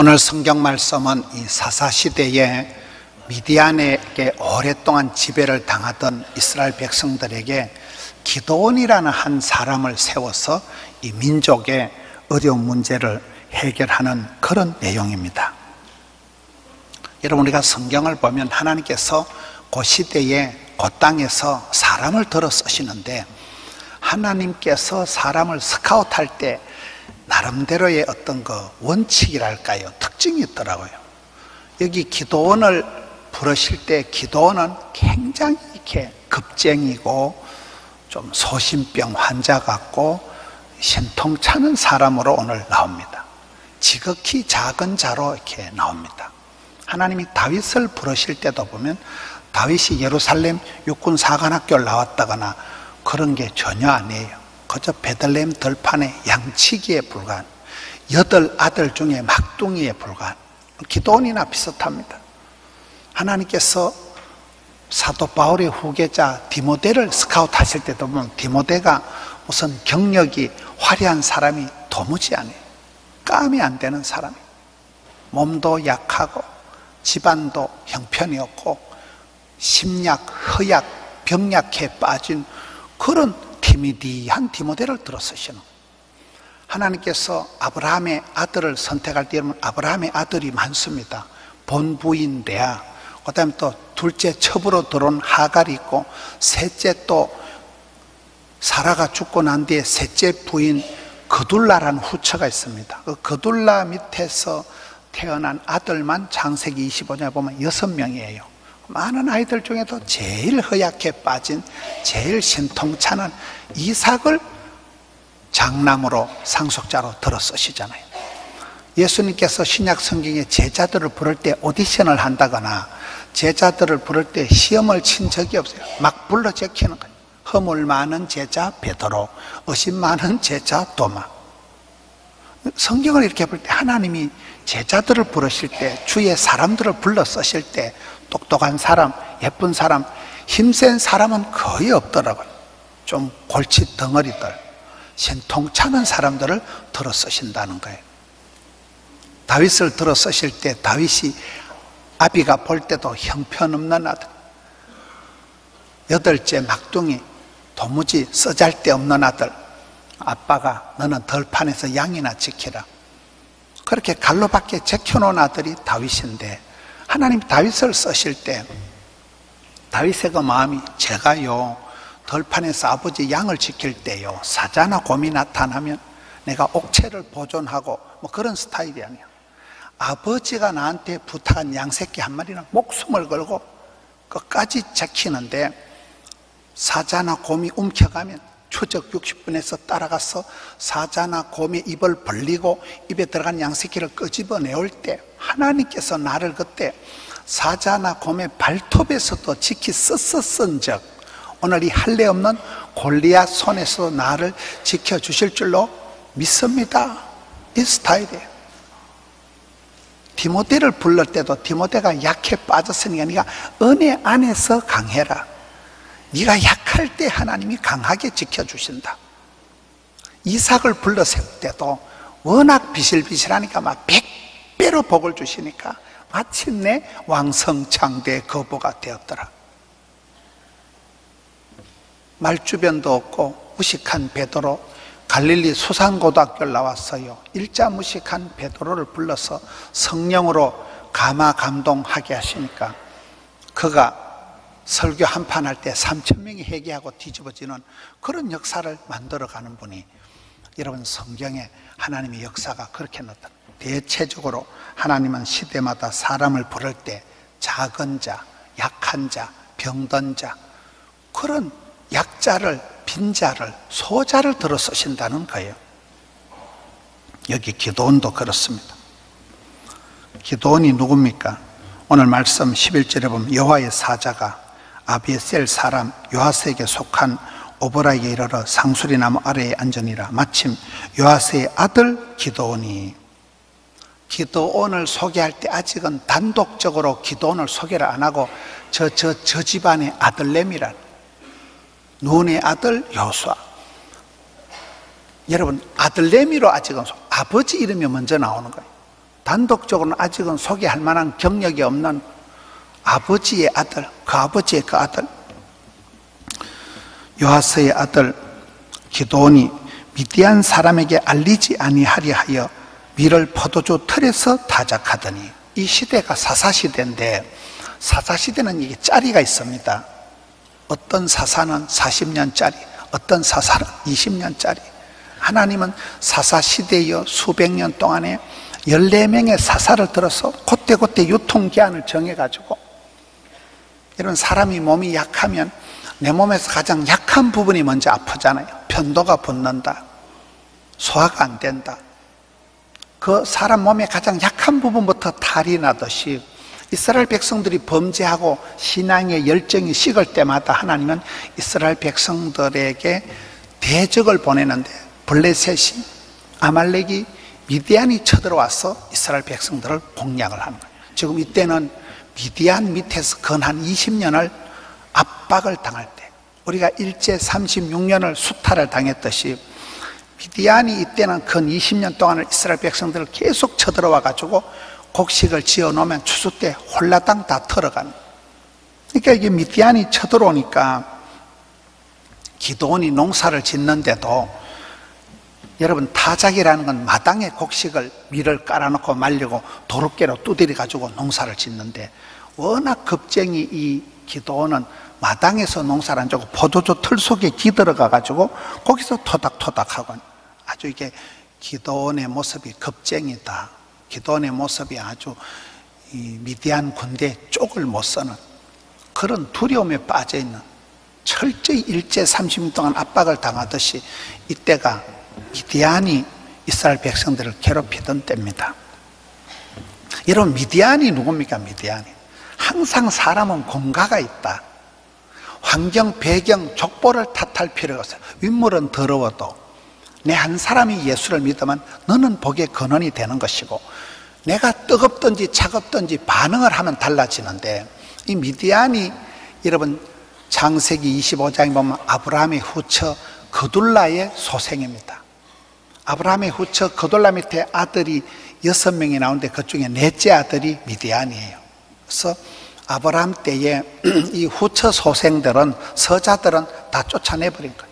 오늘 성경 말씀은 이 사사 시대에 미디안에게 오랫동안 지배를 당하던 이스라엘 백성들에게 기도원이라는 한 사람을 세워서 이 민족의 어려운 문제를 해결하는 그런 내용입니다. 여러분 우리가 성경을 보면 하나님께서 그 시대에 그 땅에서 사람을 들어 쓰시는데 하나님께서 사람을 스카우트할 때 나름대로의 어떤 그 원칙이랄까요? 특징이 있더라고요. 여기 기도원을 부르실 때 기도원은 굉장히 이렇게 급쟁이고 좀 소심병 환자 같고 신통찮은 사람으로 오늘 나옵니다. 지극히 작은 자로 이렇게 나옵니다. 하나님이 다윗을 부르실 때도 보면 다윗이 예루살렘 육군 사관학교를 나왔다거나 그런 게 전혀 아니에요 그저 베들레헴 들판에 양치기에 불과한 여덟 아들 중에 막둥이에 불과한 기도원이나 비슷합니다. 하나님께서 사도 바울의 후계자 디모데를 스카우트 하실 때도 보면 디모데가 무슨 경력이 화려한 사람이 도무지 아니에요. 깜이 안 되는 사람이 몸도 약하고 집안도 형편이 없고 심약, 허약, 병약해 빠진 그런 티미디한 디모데를 들어 쓰시는 하나님께서 아브라함의 아들을 선택할 때 여러분 아브라함의 아들이 많습니다. 본부인 레아 그 다음에 또 둘째 첩으로 들어온 하갈이 있고 셋째 또 사라가 죽고 난 뒤에 셋째 부인 그둘라라는 후처가 있습니다. 그 그둘라 밑에서 태어난 아들만 창세기 25장에 보면 여섯 명이에요 많은 아이들 중에도 제일 허약해 빠진 제일 신통찮은 이삭을 장남으로 상속자로 들어 쓰시잖아요. 예수님께서 신약 성경에 제자들을 부를 때 오디션을 한다거나 제자들을 부를 때 시험을 친 적이 없어요. 막 불러 제키는 거예요. 허물 많은 제자 베드로 의심 많은 제자 도마. 성경을 이렇게 볼 때 하나님이 제자들을 부르실 때 주의 사람들을 불러 쓰실 때 똑똑한 사람 예쁜 사람 힘센 사람은 거의 없더라고요. 좀 골치 덩어리들 신통찮은 사람들을 들어 쓰신다는 거예요. 다윗을 들어 쓰실 때 다윗이 아비가 볼 때도 형편없는 아들 여덟째 막둥이 도무지 쓰잘데없는 아들 아빠가 너는 덜판에서 양이나 지키라. 그렇게 갈로밖에 제켜놓은 아들이 다윗인데 하나님 다윗을 쓰실 때 다윗의 그 마음이 제가요 덜판에서 아버지 양을 지킬 때요 사자나 곰이 나타나면 내가 옥체를 보존하고 뭐 그런 스타일이 아니야. 아버지가 나한테 부탁한 양새끼 한 마리는 목숨을 걸고 끝까지 지키는데 사자나 곰이 움켜가면 추적 60분에서 따라가서 사자나 곰이 입을 벌리고 입에 들어간 양새끼를 끄집어내올 때 하나님께서 나를 그때 사자나 곰의 발톱에서도 지키 썼었은 적 오늘 이 할례 없는 골리앗 손에서 나를 지켜 주실 줄로 믿습니다. 이 스타일이에요. 디모데를 불러 때도 디모데가 약해 빠졌으니까 네가 은혜 안에서 강해라. 네가 약할 때 하나님이 강하게 지켜주신다. 이삭을 세울 때도 워낙 비실비실하니까 막 백배로 복을 주시니까 마침내 왕성창대 거보가 되었더라. 말주변도 없고 무식한 베드로 갈릴리 수산고등학교를 나왔어요. 일자 무식한 베드로를 불러서 성령으로 감화 감동하게 하시니까 그가 설교 한 판 할 때 3천 명이 회개하고 뒤집어지는 그런 역사를 만들어가는 분이 여러분 성경에 하나님의 역사가 그렇게 나타 대체적으로 하나님은 시대마다 사람을 부를 때 작은 자, 약한 자, 병든 자 그런 약자를 빈자를 소자를 들어 쓰신다는 거예요. 여기 기도원도 그렇습니다. 기도원이 누굽니까? 오늘 말씀 11절에 보면 여호와의 사자가 아비에셀 사람 요하스에게 속한 오보라에게 이르러 상수리 나무 아래에 앉으니라. 마침 요하스의 아들 기도원이 기도원을 소개할 때 아직은 단독적으로 기도원을 소개를 안 하고 저 저 저 집안의 아들내미란 눈의 아들 요수아. 여러분 아들내미로 아직은 아버지 이름이 먼저 나오는 거예요. 단독적으로는 아직은 소개할 만한 경력이 없는 아버지의 아들, 그 아버지의 그 아들, 요하스의 아들 기도온이 미디안 사람에게 알리지 아니하려 하여 밀을 포도주 틀에서 타작하더니 이 시대가 사사시대인데 사사시대는 이게 짜리가 있습니다. 어떤 사사는 40년짜리, 어떤 사사는 20년짜리. 하나님은 사사시대여 수백 년 동안에 14명의 사사를 들어서 그때그때 유통기한을 정해가지고 이런 사람이 몸이 약하면 내 몸에서 가장 약한 부분이 먼저 아프잖아요. 편도가 붙는다. 소화가 안 된다. 그 사람 몸의 가장 약한 부분부터 탈이 나듯이 이스라엘 백성들이 범죄하고 신앙의 열정이 식을 때마다 하나님은 이스라엘 백성들에게 대적을 보내는데 블레셋이 아말렉이 미디안이 쳐들어와서 이스라엘 백성들을 공략을 하는 거예요. 지금 이때는 미디안 밑에서 근 한 20년을 압박을 당할 때 우리가 일제 36년을 수탈을 당했듯이 미디안이 이때는 근 20년 동안을 이스라엘 백성들을 계속 쳐들어와 가지고 곡식을 지어 놓으면 추수 때 홀라당 다 털어가는. 그러니까 이게 미디안이 쳐들어오니까 기도원이 농사를 짓는데도 여러분 타작이라는 건 마당에 곡식을 밀을 깔아놓고 말리고 도롭게로 두드려 가지고 농사를 짓는데 워낙 겁쟁이 이 기도원은 마당에서 농사를 안 짓고 포도주 틀 속에 기들어가 가지고 거기서 토닥토닥하고 아주 이게 기도원의 모습이 겁쟁이다. 기도원의 모습이 아주 이 미디안 군대 쪽을 못 서는 그런 두려움에 빠져 있는 철저히 일제 30년 동안 압박을 당하듯이 이때가 미디안이 이스라엘 백성들을 괴롭히던 때입니다. 여러분 미디안이 누굽니까 미디안이? 항상 사람은 공가가 있다. 환경, 배경, 족보를 탓할 필요가 없어요. 윗물은 더러워도 내 한 사람이 예수를 믿으면 너는 복의 근원이 되는 것이고 내가 뜨겁든지 차갑든지 반응을 하면 달라지는데 이 미디안이 여러분 창세기 25장에 보면 아브라함의 후처 그둘라의 소생입니다. 아브라함의 후처 그돌라 밑에 아들이 여섯 명이 나오는데 그 중에 넷째 아들이 미디안이에요. 그래서 아브라함 때에 이 후처 소생들은 서자들은 다 쫓아내버린 거예요.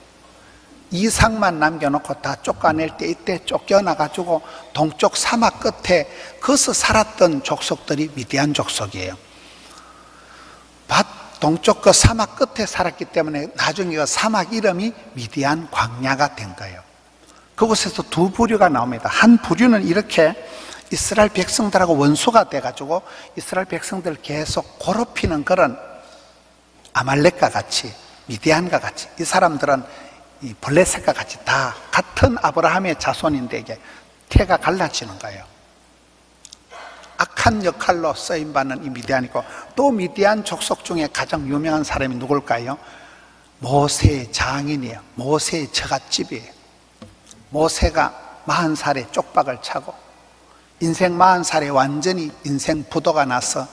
이상만 남겨놓고 다 쫓아낼 때 이때 쫓겨나가지고 동쪽 사막 끝에 거기서 살았던 족속들이 미디안 족속이에요. 밭 동쪽 그 사막 끝에 살았기 때문에 나중에 그 사막 이름이 미디안 광야가 된 거예요. 그곳에서 두 부류가 나옵니다. 한 부류는 이렇게 이스라엘 백성들하고 원수가 돼가지고 이스라엘 백성들을 계속 괴롭히는 그런 아말렉과 같이 미디안과 같이 이 사람들은 이 블레셋과 같이 다 같은 아브라함의 자손인데 이게 태가 갈라지는 거예요. 악한 역할로 쓰임 받는 이 미디안이고 또 미디안 족속 중에 가장 유명한 사람이 누굴까요? 모세의 장인이에요. 모세의 처갓집이에요. 모세가 40살에 쪽박을 차고 인생 40살에 완전히 인생 부도가 나서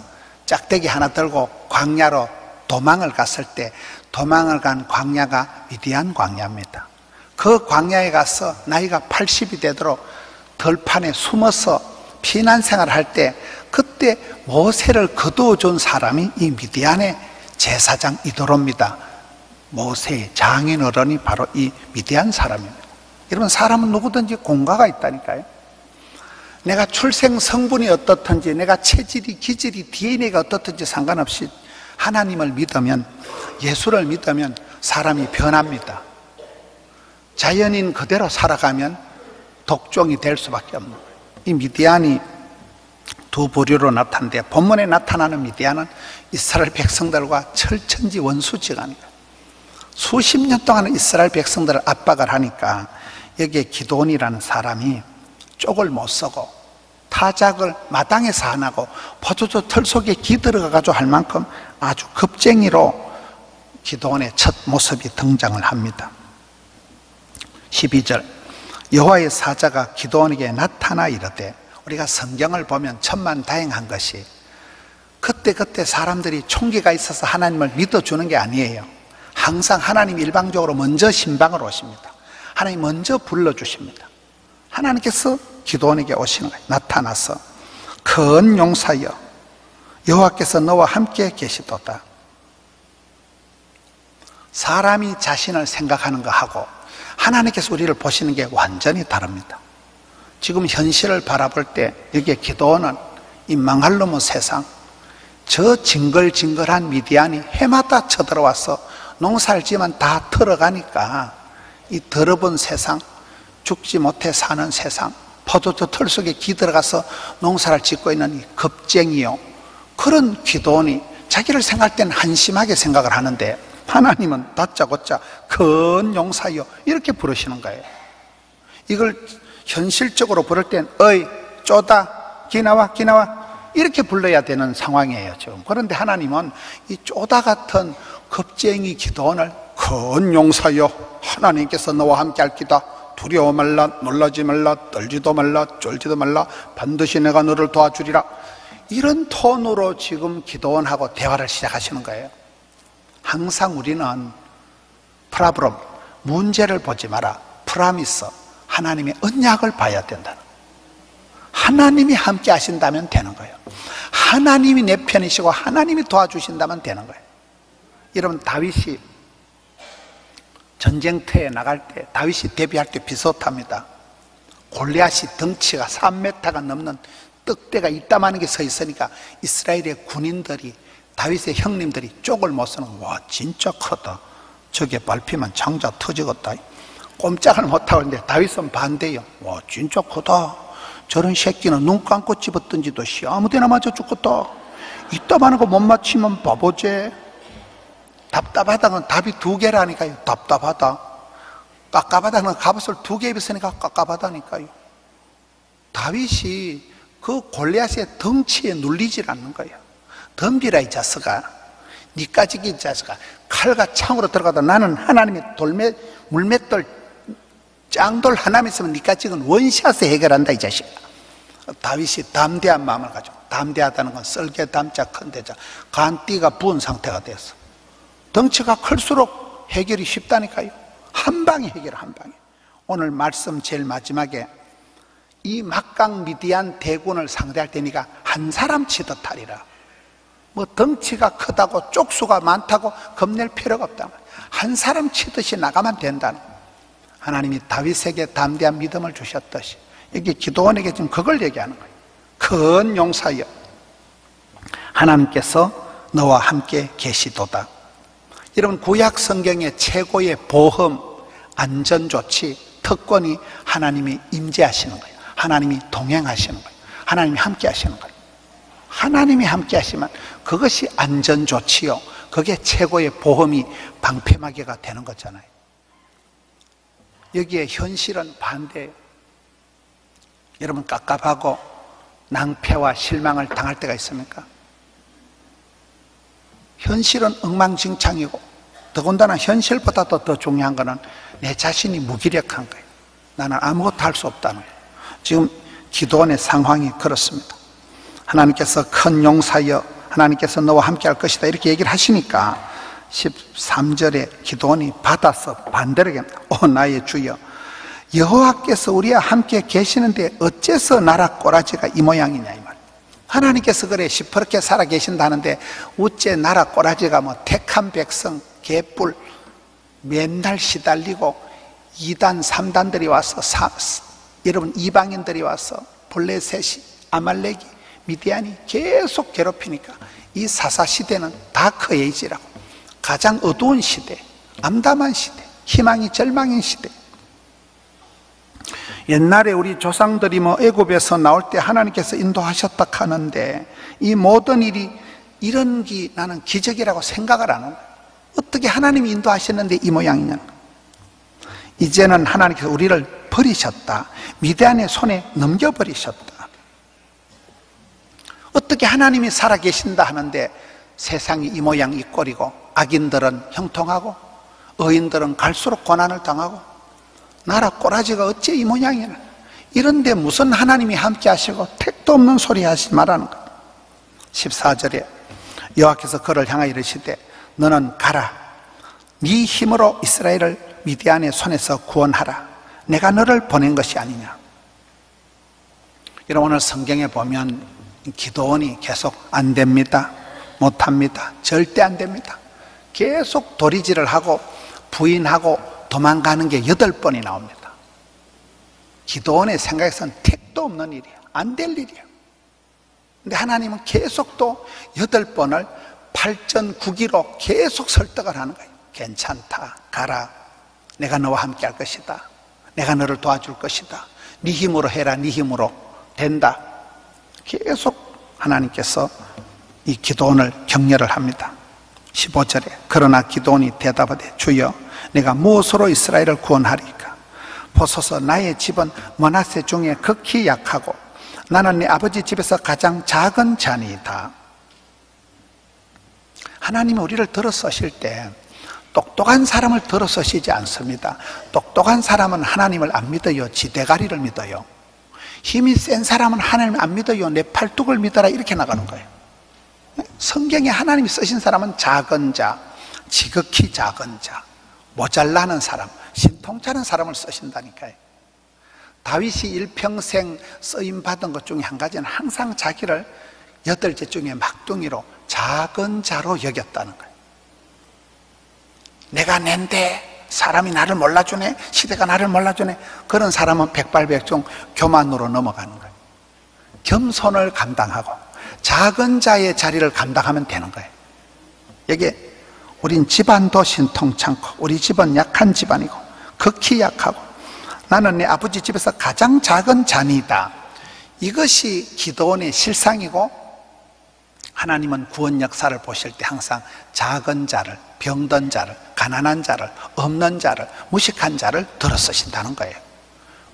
짝대기 하나 들고 광야로 도망을 갔을 때 도망을 간 광야가 미디안 광야입니다. 그 광야에 가서 나이가 80이 되도록 들판에 숨어서 피난 생활할 때 그때 모세를 거두어 준 사람이 이 미디안의 제사장 이도로입니다. 모세의 장인 어른이 바로 이 미디안 사람입니다. 여러분 사람은 누구든지 공과가 있다니까요. 내가 출생 성분이 어떻든지 내가 체질이 기질이 DNA가 어떻든지 상관없이 하나님을 믿으면 예수를 믿으면 사람이 변합니다. 자연인 그대로 살아가면 독종이 될 수밖에 없는. 이 미디안이 두 부류로 나타나는데 본문에 나타나는 미디안은 이스라엘 백성들과 철천지 원수지간이에요. 수십 년 동안 이스라엘 백성들을 압박을 하니까 여기에 기도원이라는 사람이 쪽을 못 서고 타작을 마당에서 안 하고 포도주 털 속에 기들어가 가지고 할 만큼 아주 급쟁이로 기도원의 첫 모습이 등장을 합니다. 12절 여호와의 사자가 기도원에게 나타나 이르되 우리가 성경을 보면 천만 다행한 것이 그때그때 사람들이 총기가 있어서 하나님을 믿어주는 게 아니에요. 항상 하나님 일방적으로 먼저 신방을 오십니다. 하나님 먼저 불러주십니다. 하나님께서 기도원에게 오시는 거예요. 나타나서 큰 용사여 여호와께서 너와 함께 계시도다 사람이 자신을 생각하는 것하고 하나님께서 우리를 보시는 게 완전히 다릅니다 지금 현실을 바라볼 때 여기에 기도는 이 망할 놈의 세상 저 징글징글한 미디안이 해마다 쳐들어와서 농사를 지만 다 털어가니까 이 더러운 세상 죽지 못해 사는 세상 포도주 털 속에 기 들어가서 농사를 짓고 있는 이 겁쟁이요. 그런 기도원이 자기를 생각할 때는 한심하게 생각을 하는데 하나님은 다짜고짜 큰 용사요. 이렇게 부르시는 거예요. 이걸 현실적으로 부를 땐 어이 쪼다 기나와 기나와. 이렇게 불러야 되는 상황이에요 지금. 그런데 하나님은 이 쪼다 같은 겁쟁이 기도원을 큰 용사여 하나님께서 너와 함께 할 기다 두려워 말라 놀라지 말라 떨지도 말라 쫄지도 말라 반드시 내가 너를 도와주리라. 이런 톤으로 지금 기도원하고 대화를 시작하시는 거예요. 항상 우리는 프라브롬 문제를 보지 마라. 프라미스 하나님의 언약을 봐야 된다는 하나님이 함께 하신다면 되는 거예요. 하나님이 내 편이시고 하나님이 도와주신다면 되는 거예요. 여러분 다윗이 전쟁터에 나갈 때 다윗이 데뷔할 때 비슷합니다. 골리앗이 덩치가 3m가 넘는 떡대가 이따만한 게서 있으니까 이스라엘의 군인들이 다윗의 형님들이 쪽을 못 쓰는 와 진짜 크다. 저게 밟히면 장자 터지겠다. 꼼짝을 못하고 있는데 다윗은 반대요. 와 진짜 크다. 저런 새끼는 눈 감고 집었던지도 시 아무데나 맞아 죽겠다. 이따만한 거 못 맞히면 바보제 답답하다는 답이 두 개라니까요. 답답하다. 깝깝하다는 갑옷을 두 개 입었으니까 깝깝하다니까요. 다윗이 그 골리앗의 덩치에 눌리질 않는 거예요. 덤비라 이 자식아 니까지 이 자식아 칼과 창으로 들어가다 나는 하나님의 돌매 물맷돌 짱돌 하나님 있으면 니까지는 원샷에 해결한다 이 자식아 다윗이 담대한 마음을 가지고 담대하다는 건 썰개 담자 큰 대자. 간띠가 부은 상태가 되었어 덩치가 클수록 해결이 쉽다니까요. 한 방에 해결 한 방에. 오늘 말씀 제일 마지막에 이 막강 미디안 대군을 상대할 테니까 한 사람 치듯 하리라. 뭐 덩치가 크다고 쪽수가 많다고 겁낼 필요가 없다. 한 사람 치듯이 나가면 된다는. 하나님이 다윗에게 담대한 믿음을 주셨듯이 여기 기도원에게 지금 그걸 얘기하는 거예요. 큰 용사여 하나님께서 너와 함께 계시도다 여러분 구약 성경의 최고의 보험 안전 조치 특권이 하나님이 임재하시는 거예요. 하나님이 동행하시는 거예요. 하나님이 함께 하시는 거예요. 하나님이 함께 하시면 그것이 안전 조치요. 그게 최고의 보험이 방패막이가 되는 거잖아요. 여기에 현실은 반대예요 여러분 깝깝하고 낭패와 실망을 당할 때가 있습니까? 현실은 엉망진창이고 더군다나 현실보다도 더 중요한 것은 내 자신이 무기력한 거예요. 나는 아무것도 할 수 없다는 거예요. 지금 기도원의 상황이 그렇습니다. 하나님께서 큰 용사여 하나님께서 너와 함께 할 것이다 이렇게 얘기를 하시니까 13절에 기도원이 받아서 반대로 오 나의 주여 여호와께서 우리와 함께 계시는데 어째서 나라 꼬라지가 이 모양이냐. 하나님께서 그래 시퍼렇게 살아 계신다는데 어째 나라 꼬라지가 뭐 택한 백성 개뿔 맨날 시달리고 2단 3단들이 와서 사, 여러분 이방인들이 와서 블레셋이 아말렉이 미디안이 계속 괴롭히니까 이 사사 시대는 다크에이지라고. 가장 어두운 시대 암담한 시대 희망이 절망인 시대 옛날에 우리 조상들이 뭐 애굽에서 나올 때 하나님께서 인도하셨다 하는데 이 모든 일이 이런 게 나는 기적이라고 생각을 안 하는 어떻게 하나님이 인도하셨는데 이 모양이냐. 이제는 하나님께서 우리를 버리셨다. 미대안의 손에 넘겨버리셨다. 어떻게 하나님이 살아계신다 하는데 세상이 이 모양 이 꼴이고 악인들은 형통하고 의인들은 갈수록 고난을 당하고 나라 꼬라지가 어째 이 모양이냐 이런데 무슨 하나님이 함께 하시고 택도 없는 소리 하지 말라는 것 14절에 여호와께서 그를 향하여 이르시되 너는 가라 네 힘으로 이스라엘을 미디안의 손에서 구원하라 내가 너를 보낸 것이 아니냐 여러분 오늘 성경에 보면 기도원이 계속 안 됩니다. 못합니다. 절대 안 됩니다. 계속 도리질을 하고 부인하고 도망가는 게 여덟 번이 나옵니다. 기도원의 생각에서는 택도 없는 일이에요. 안될 일이에요. 근데 하나님은 계속 또 여덟 번을 팔전구기로 계속 설득을 하는 거예요. 괜찮다. 가라. 내가 너와 함께 할 것이다. 내가 너를 도와줄 것이다. 네 힘으로 해라. 네 힘으로 된다. 계속 하나님께서 이 기도원을 격려를 합니다. 15절에 그러나 기도원이 대답하되 주여 내가 무엇으로 이스라엘을 구원하리까? 보소서 나의 집은 머나세 중에 극히 약하고 나는 네 아버지 집에서 가장 작은 자니이다. 하나님이 우리를 들어 쓰실 때 똑똑한 사람을 들어 쓰시지 않습니다. 똑똑한 사람은 하나님을 안 믿어요. 지대가리를 믿어요. 힘이 센 사람은 하나님을 안 믿어요. 내 팔뚝을 믿어라. 이렇게 나가는 거예요. 성경에 하나님이 쓰신 사람은 작은 자, 지극히 작은 자, 모자라는 사람, 신통찮은 사람을 쓰신다니까요. 다윗이 일평생 쓰임 받은 것 중에 한 가지는 항상 자기를 여덟째 중에 막둥이로 작은 자로 여겼다는 거예요. 내가 낸데 사람이 나를 몰라주네, 시대가 나를 몰라주네. 그런 사람은 백발백중 교만으로 넘어가는 거예요. 겸손을 감당하고 작은 자의 자리를 감당하면 되는 거예요. 여기 우린 집안도 신통찮고 우리 집은 약한 집안이고 극히 약하고 나는 내 아버지 집에서 가장 작은 자니다. 이것이 기도원의 실상이고 하나님은 구원 역사를 보실 때 항상 작은 자를, 병든 자를, 가난한 자를, 없는 자를, 무식한 자를 들어 쓰신다는 거예요.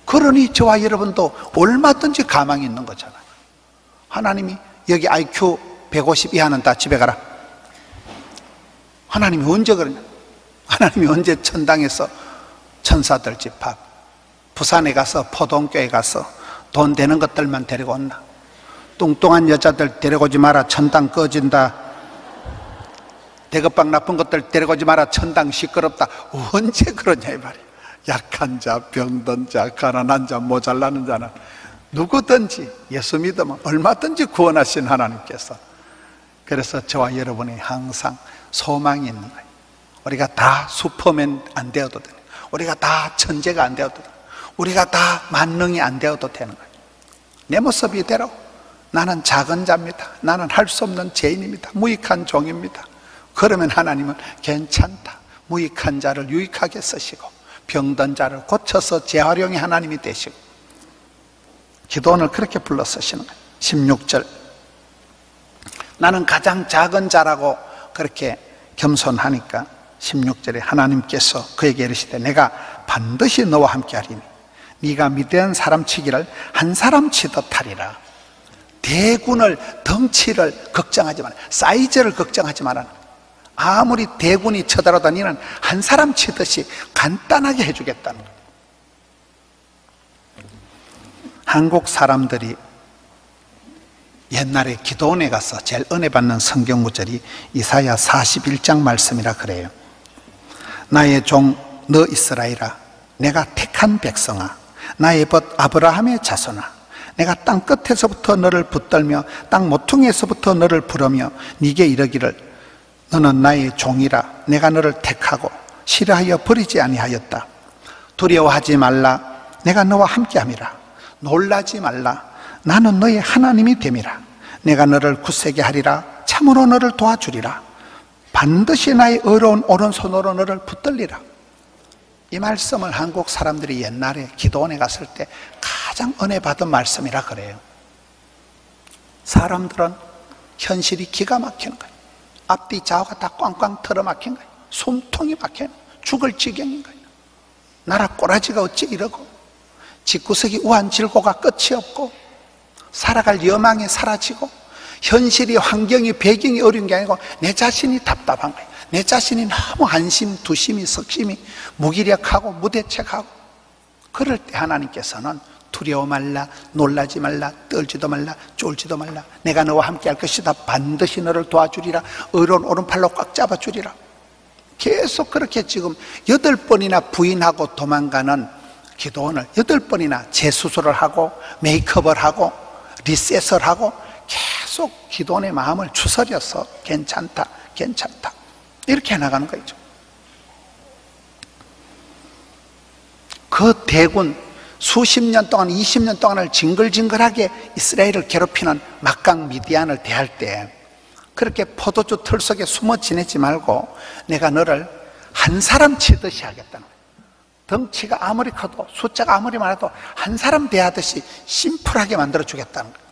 그러니 저와 여러분도 얼마든지 가망이 있는 거잖아요. 하나님이 여기 IQ 150 이하는 다 집에 가라. 하나님이 언제 그러냐? 하나님이 언제 천당에서 천사들 집합, 부산에 가서 포동교에 가서 돈 되는 것들만 데리고 온나? 뚱뚱한 여자들 데리고 오지 마라. 천당 꺼진다. 대급방 나쁜 것들 데리고 오지 마라. 천당 시끄럽다. 언제 그러냐 이 말이야. 약한 자, 병든 자, 가난한 자, 모자라는 자는 누구든지 예수 믿으면 얼마든지 구원하신 하나님께서 그래서 저와 여러분이 항상 소망이 있는 거예요. 우리가 다 슈퍼맨 안 되어도 되는 우리가 다 천재가 안 되어도 되는 우리가 다 만능이 안 되어도 되는 거예요. 내 모습 이 대로 나는 작은 자입니다. 나는 할 수 없는 죄인입니다. 무익한 종입니다. 그러면 하나님은 괜찮다. 무익한 자를 유익하게 쓰시고 병든 자를 고쳐서 재활용의 하나님이 되시고 기도원을 그렇게 불러 쓰시는 거예요. 16절. 나는 가장 작은 자라고 그렇게 겸손하니까 16절에 하나님께서 그에게 이르시되 내가 반드시 너와 함께 하리니 네가 미대한 사람 치기를 한 사람 치듯 하리라. 대군을 덩치를 걱정하지 마라. 사이즈를 걱정하지 마라. 아무리 대군이 쳐들어다 니는 한 사람 치듯이 간단하게 해주겠다는 거예요. 한국 사람들이 옛날에 기도원에 가서 제일 은혜 받는 성경 구절이 이사야 41장 말씀이라 그래요. 나의 종 너 이스라엘아 내가 택한 백성아 나의 벗 아브라함의 자손아 내가 땅 끝에서부터 너를 붙들며 땅 모퉁이에서부터 너를 부르며 네게 이르기를 너는 나의 종이라 내가 너를 택하고 싫어하여 버리지 아니하였다 두려워하지 말라 내가 너와 함께함이라 놀라지 말라. 나는 너의 하나님이 됨이라. 내가 너를 굳세게 하리라. 참으로 너를 도와주리라. 반드시 나의 어려운 오른손으로 너를 붙들리라. 이 말씀을 한국 사람들이 옛날에 기도원에 갔을 때 가장 은혜 받은 말씀이라 그래요. 사람들은 현실이 기가 막히는 거예요. 앞뒤 좌우가 다 꽝꽝 틀어막힌 거예요. 숨통이 막혀요. 죽을 지경인 거예요. 나라 꼬라지가 어찌 이러고 집구석이 우한 질고가 끝이 없고 살아갈 여망이 사라지고 현실이 환경이 배경이 어려운 게 아니고 내 자신이 답답한 거예요. 내 자신이 너무 한심, 두심이, 석심이 무기력하고 무대책하고 그럴 때 하나님께서는 두려워 말라, 놀라지 말라, 떨지도 말라, 쫄지도 말라. 내가 너와 함께 할 것이다. 반드시 너를 도와주리라. 의로운 오른팔로 꽉 잡아주리라. 계속 그렇게 지금 여덟 번이나 부인하고 도망가는 기도원을 여덟 번이나 재수술을 하고 메이크업을 하고 리셋을 하고 계속 기도원의 마음을 추스려서 괜찮다, 괜찮다. 이렇게 나가는 거죠. 그 대군 수십 년 동안, 20년 동안을 징글징글하게 이스라엘을 괴롭히는 막강 미디안을 대할 때 그렇게 포도주 틀 속에 숨어 지내지 말고 내가 너를 한 사람 치듯이 하겠다는. 덩치가 아무리 커도 숫자가 아무리 많아도 한 사람 대하듯이 심플하게 만들어 주겠다는 거예요.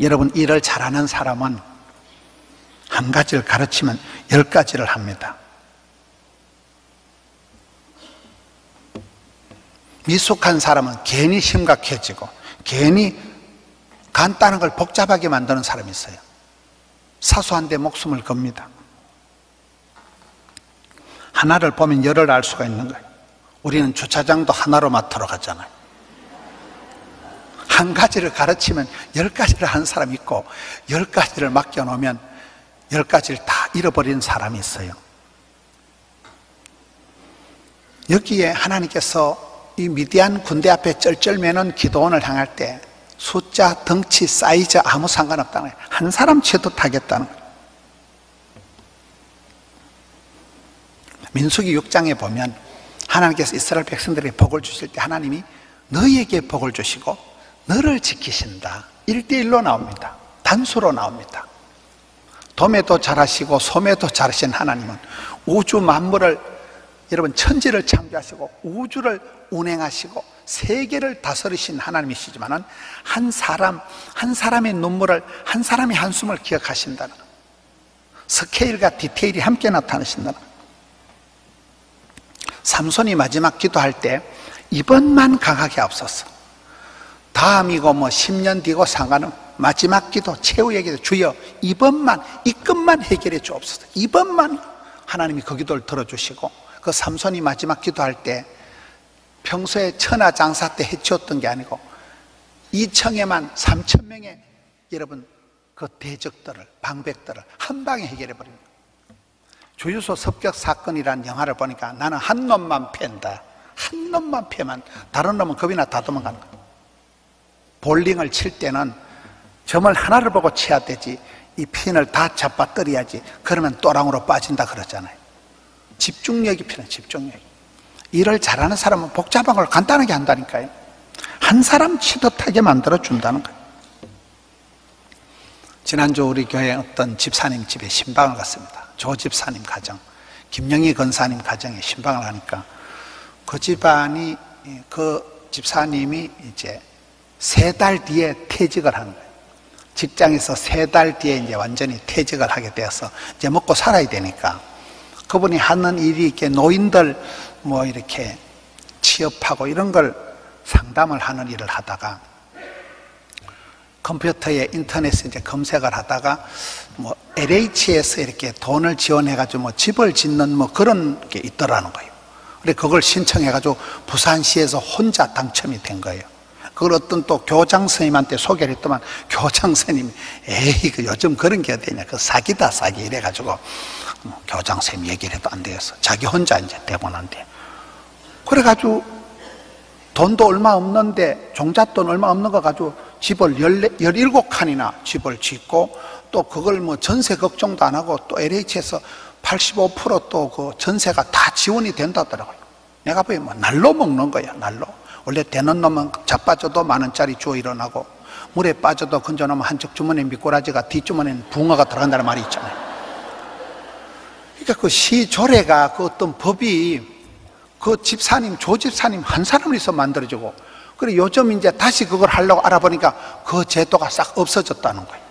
여러분, 일을 잘하는 사람은 한 가지를 가르치면 열 가지를 합니다. 미숙한 사람은 괜히 심각해지고 괜히 간단한 걸 복잡하게 만드는 사람이 있어요. 사소한데 목숨을 겁니다. 하나를 보면 열을 알 수가 있는 거예요. 우리는 주차장도 하나로 맡으러 가잖아요. 한 가지를 가르치면 열 가지를 하는 사람이 있고 열 가지를 맡겨놓으면 열 가지를 다 잃어버린 사람이 있어요. 여기에 하나님께서 이 미디안 군대 앞에 쩔쩔매는 기도원을 향할 때 숫자, 덩치, 사이즈 아무 상관없다는 거예요. 한 사람 채도 타겠다는 거예요. 민수기 6장에 보면 하나님께서 이스라엘 백성들에게 복을 주실 때 하나님이 너희에게 복을 주시고 너를 지키신다. 1대1로 나옵니다. 단수로 나옵니다. 도매도 잘하시고 소매도 잘하신 하나님은 우주 만물을 여러분 천지를 창조하시고 우주를 운행하시고 세계를 다스리신 하나님이시지만은 한 사람 한 사람의 눈물을 한 사람의 한숨을 기억하신다는 스케일과 디테일이 함께 나타나신다는 삼손이 마지막 기도할 때 이번만 강하게 앞섰어 다음이고 뭐 10년 뒤고 상관은 마지막 기도 최후의 기도 주여 이번만 이것만 해결해 주옵소서 이번만 하나님이 그 기도를 들어주시고 그 삼손이 마지막 기도할 때 평소에 천하장사 때 해치웠던 게 아니고 이청에만 3천 명의 여러분 그 대적들을 방백들을 한 방에 해결해 버립니다. 주유소 습격 사건이란 영화를 보니까 나는 한 놈만 팬다. 한 놈만 패만 다른 놈은 겁이나 다 거야. 볼링을 칠 때는 점을 하나를 보고 쳐야 되지 이 핀을 다 잡아떨어야지 그러면 또랑으로 빠진다 그러잖아요. 집중력이 필요해 집중력. 일을 잘하는 사람은 복잡한 걸 간단하게 한다니까요. 한 사람 치듯하게 만들어 준다는 거예요. 지난주 우리 교회 어떤 집사님 집에 신방을 갔습니다. 조 집사님 가정, 김영희 건사님 가정에 신방을 하니까 그 집안이 그 집사님이 이제 세 달 뒤에 퇴직을 하는 거예요. 직장에서 세 달 뒤에 이제 완전히 퇴직을 하게 되어서 이제 먹고 살아야 되니까 그분이 하는 일이 이렇게 노인들 뭐 이렇게 취업하고 이런 걸 상담을 하는 일을 하다가 컴퓨터에 인터넷에 이제 검색을 하다가 뭐 LH에서 이렇게 돈을 지원해가지고 뭐 집을 짓는 뭐 그런 게 있더라는 거예요. 근데 그걸 신청해가지고 부산시에서 혼자 당첨이 된 거예요. 그걸 어떤 또 교장 선생님한테 소개를 했더만 교장 선생님이 에이 그 요즘 그런 게 어디냐 그 사기다 사기 이래가지고 뭐 교장 선생님 얘기를 해도 안 되겠어. 자기 혼자 이제 대본한테. 그래가지고 돈도 얼마 없는데 종잣돈 얼마 없는 거 가지고 집을 17칸이나 집을 짓고 또 그걸 뭐 전세 걱정도 안 하고 또 LH에서 85%또 그 전세가 다 지원이 된다더라고요. 내가 보기엔 뭐 날로 먹는 거야, 날로. 원래 되는 놈은 자빠져도 만 원짜리 주워 일어나고 물에 빠져도 건져놓으면 한쪽 주머니에 미꾸라지가 뒷주머니에는 붕어가 들어간다는 말이 있잖아요. 그러니까 그 시조례가 그 어떤 법이 그 집사님, 조집사님 한 있어 만들어지고, 그리고 요즘 이제 다시 그걸 하려고 알아보니까 그 제도가 싹 없어졌다는 거예요.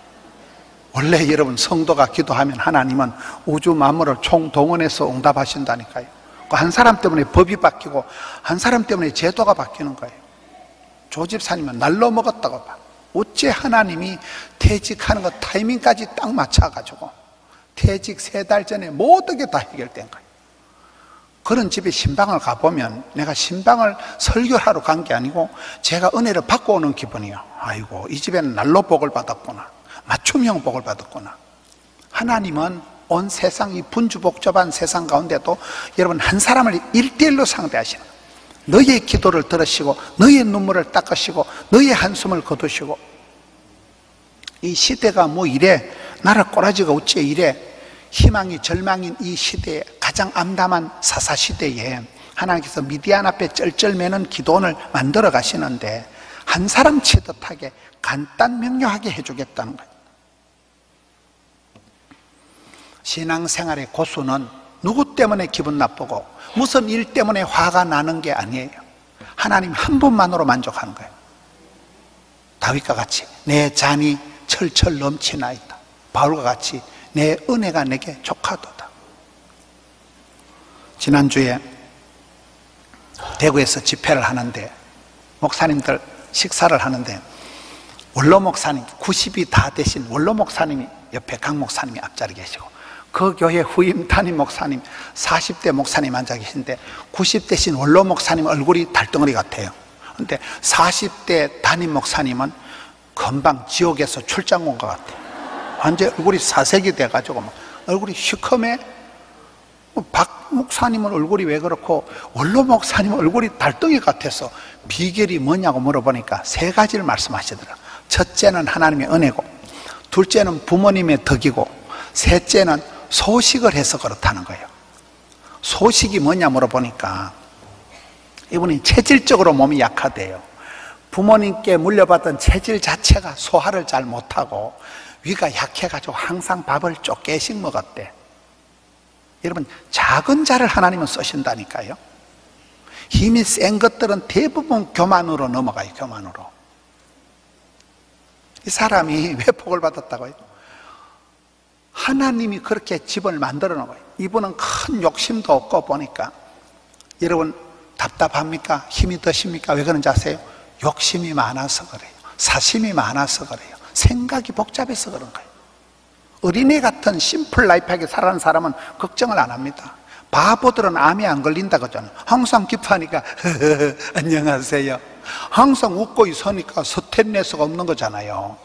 원래 여러분 성도가 기도하면 하나님은 우주 만물을 총동원해서 응답하신다니까요. 그 한 사람 때문에 법이 바뀌고 한 사람 때문에 제도가 바뀌는 거예요. 조집사님은 날로 먹었다고 봐. 어째 하나님이 퇴직하는 거 타이밍까지 딱 맞춰가지고 퇴직 세 달 전에 모든 게 다 해결된 거예요. 그런 집에 신방을 가보면 내가 신방을 설교하러 간 게 아니고 제가 은혜를 받고 오는 기분이에요. 아이고, 이 집에는 날로 복을 받았구나. 맞춤형 복을 받았구나. 하나님은 온 세상, 이 분주복잡한 세상 가운데도 여러분 한 사람을 일대일로 상대하시는 너의 기도를 들으시고 너의 눈물을 닦으시고 너의 한숨을 거두시고 이 시대가 뭐 이래 나라 꼬라지가 어째 이래 희망이 절망인 이 시대에 가장 암담한 사사 시대에 하나님께서 미디안 앞에 쩔쩔매는 기도원을 만들어 가시는데 한 사람 치듯하게 간단 명료하게 해주겠다는 거예요. 신앙생활의 고수는 누구 때문에 기분 나쁘고 무슨 일 때문에 화가 나는 게 아니에요. 하나님 한 분만으로 만족하는 거예요. 다윗과 같이 내 잔이 철철 넘치나이다. 바울과 같이 내 은혜가 내게 족하도다. 지난주에 대구에서 집회를 하는데 목사님들 식사를 하는데 원로 목사님 90이 다 되신 원로 목사님이 옆에 강 목사님이 앞자리 계시고 그 교회 후임 담임 목사님 40대 목사님 앉아 계신데 90대신 원로 목사님 얼굴이 달덩어리 같아요 근데 40대 담임 목사님은 금방 지옥에서 출장 온 것 같아요 완전 얼굴이 사색이 돼가지고 얼굴이 시커매. 박 목사님은 얼굴이 왜 그렇고 원로 목사님 얼굴이 달덩이 같아서 비결이 뭐냐고 물어보니까 세 가지를 말씀하시더라. 첫째는 하나님의 은혜고 둘째는 부모님의 덕이고 셋째는 소식을 해서 그렇다는 거예요. 소식이 뭐냐 물어보니까 이분이 체질적으로 몸이 약하대요. 부모님께 물려받은 체질 자체가 소화를 잘 못하고 위가 약해가지고 항상 밥을 쪼개씩 먹었대 여러분 작은 자를 하나님은 쓰신다니까요 힘이 센 것들은 대부분 교만으로 넘어가요 교만으로 이 사람이 왜 복을 받았다고요? 하나님이 그렇게 집을 만들어 놓아요 이분은 큰 욕심도 없고 보니까 여러분 답답합니까? 힘이 드십니까? 왜 그런지 아세요? 욕심이 많아서 그래요 사심이 많아서 그래요 생각이 복잡해서 그런 거예요. 어린애 같은 심플 라이프하게 살아가는 사람은 걱정을 안 합니다. 바보들은 암이 안 걸린다 그러잖아요. 항상 기뻐하니까 안녕하세요. 항상 웃고 있으니까 스탠레스가 없는 거잖아요.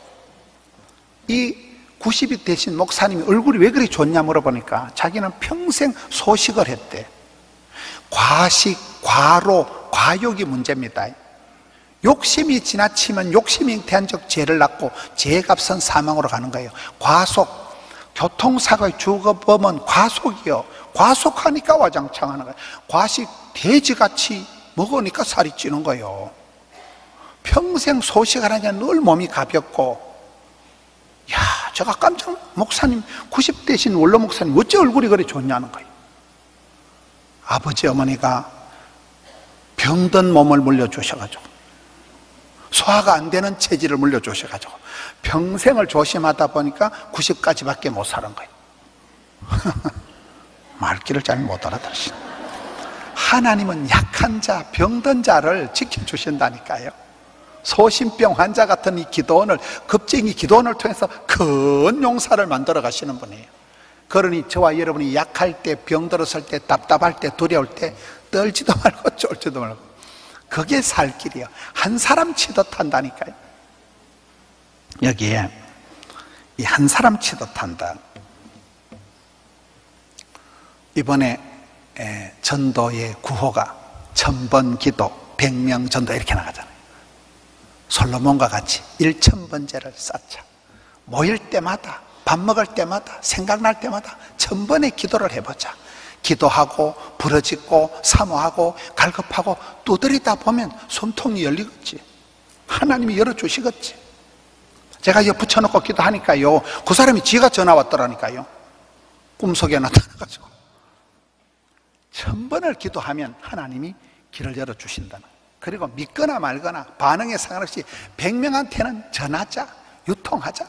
이 90이 되신 목사님이 얼굴이 왜 그리 좋냐 물어보니까 자기는 평생 소식을 했대. 과식, 과로, 과욕이 문제입니다 욕심이 지나치면 욕심이 잉태한 적 죄를 낳고 죄의 값은 사망으로 가는 거예요. 과속, 교통사고의 주범은 과속이요. 과속하니까 와장창하는 거예요. 과식, 돼지같이 먹으니까 살이 찌는 거예요. 평생 소식하라니까 늘 몸이 가볍고. 야 제가 깜짝 목사님 90대신 원로 목사님 어째 얼굴이 그리 좋냐는 거예요. 아버지 어머니가 병든 몸을 물려주셔가지고 소화가 안 되는 체질을 물려주셔가지고. 평생을 조심하다 보니까 90까지밖에 못 사는 거예요. 말귀를 잘 못 알아들으시네. 하나님은 약한 자, 병든 자를 지켜주신다니까요. 소심병 환자 같은 이 기도원을 급쟁이 기도원을 통해서 큰 용사를 만들어 가시는 분이에요. 그러니 저와 여러분이 약할 때 병들었을 때 답답할 때 두려울 때 떨지도 말고 쫄지도 말고 그게 살 길이에요 한 사람 치듯 한다니까요. 여기에 이 한 사람 치듯 한다. 이번에 전도의 구호가 천번 기도 백명 전도 이렇게 나가잖아요. 솔로몬과 같이 일천번제를 쌓자. 모일 때마다 밥 먹을 때마다 생각날 때마다 천번의 기도를 해보자 기도하고 부러짓고 사모하고 갈급하고 두드리다 보면 손통이 열리겠지. 하나님이 열어주시겠지. 제가 이거 붙여놓고 기도하니까요. 그 사람이 지가 전화 왔더라니까요. 꿈속에 나타나가지고. 천 번을 기도하면 하나님이 길을 열어주신다는 그리고 믿거나 말거나 반응에 상관없이 100명한테는 전하자, 유통하자.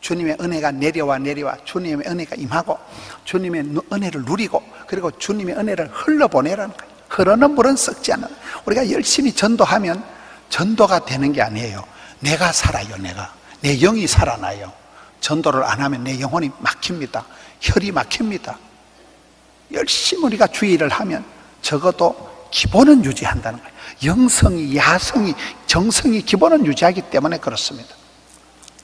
주님의 은혜가 내려와 내려와. 주님의 은혜가 임하고 주님의 은혜를 누리고 그리고 주님의 은혜를 흘러보내라는 거예요. 흐르는 물은 썩지 않아. 우리가 열심히 전도하면 전도가 되는 게 아니에요. 내가 살아요, 내가. 내 영이 살아나요. 전도를 안 하면 내 영혼이 막힙니다. 혈이 막힙니다. 열심히 우리가 주의를 하면 적어도 기본은 유지한다는 거예요. 영성이, 야성이, 정성이 기본은 유지하기 때문에 그렇습니다.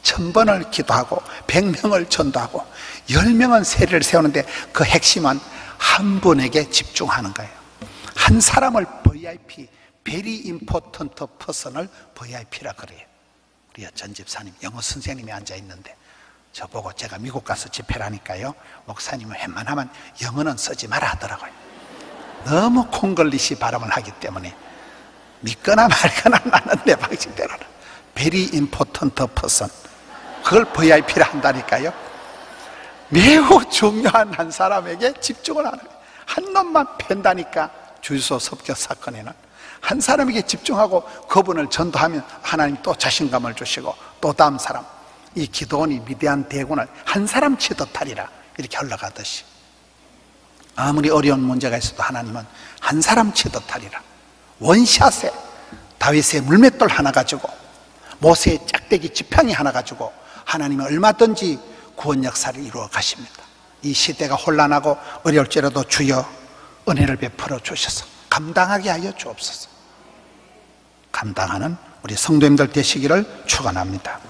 천 번을 기도하고 백 명을 전도하고 열 명은 세례를 세우는데 그 핵심은 한 분에게 집중하는 거예요. 한 사람을 VIP, Very Important Person을 VIP라 그래요. 우리 전 집사님 영어 선생님이 앉아 있는데 저보고 제가 미국 가서 집회라니까요 목사님은 웬만하면 영어는 쓰지 마라 하더라고요 너무 콩글리시 발음을 하기 때문에 믿거나 말거나 나는 내 방식대로는 very important person 그걸 VIP라 한다니까요 매우 중요한 한 사람에게 집중을 하는 거예요. 한 놈만 팬다니까 주유소 섭격 사건에는 한 사람에게 집중하고 그분을 전도하면 하나님 또 자신감을 주시고 또 다음 사람 이 기도원이 미대한 대군을 한 사람 치듯 하리라 이렇게 흘러가듯이 아무리 어려운 문제가 있어도 하나님은 한 사람 치듯 하리라 원샷에 다윗의 물맷돌 하나 가지고 모세의 짝대기 지팡이 하나 가지고 하나님은 얼마든지 구원 역사를 이루어 가십니다. 이 시대가 혼란하고 어려울지라도 주여 은혜를 베풀어 주셔서 감당하게 하여 주옵소서. 감당하는 우리 성도님들 되시기를 축원합니다